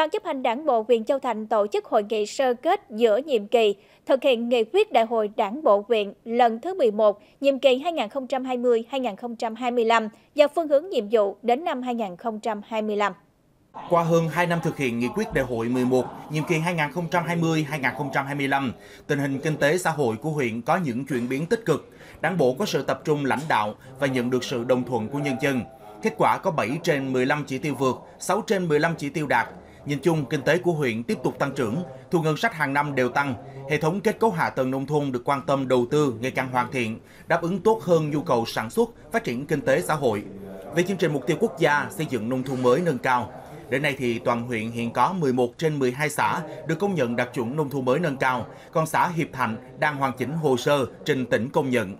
Ban chấp hành Đảng bộ huyện Châu Thành tổ chức hội nghị sơ kết giữa nhiệm kỳ thực hiện nghị quyết Đại hội Đảng bộ huyện lần thứ 11, nhiệm kỳ 2020-2025 và phương hướng nhiệm vụ đến năm 2025. Qua hơn 2 năm thực hiện nghị quyết đại hội 11, nhiệm kỳ 2020-2025, tình hình kinh tế xã hội của huyện có những chuyển biến tích cực, đảng bộ có sự tập trung lãnh đạo và nhận được sự đồng thuận của nhân dân. Kết quả có 7 trên 15 chỉ tiêu vượt, 6 trên 15 chỉ tiêu đạt. Nhìn chung, kinh tế của huyện tiếp tục tăng trưởng, thu ngân sách hàng năm đều tăng, hệ thống kết cấu hạ tầng nông thôn được quan tâm đầu tư ngày càng hoàn thiện, đáp ứng tốt hơn nhu cầu sản xuất, phát triển kinh tế xã hội. Về chương trình mục tiêu quốc gia xây dựng nông thôn mới nâng cao, Đến nay thì toàn huyện hiện có 11 trên 12 xã được công nhận đạt chuẩn nông thôn mới nâng cao, còn xã Hiệp Thạnh đang hoàn chỉnh hồ sơ trình tỉnh công nhận.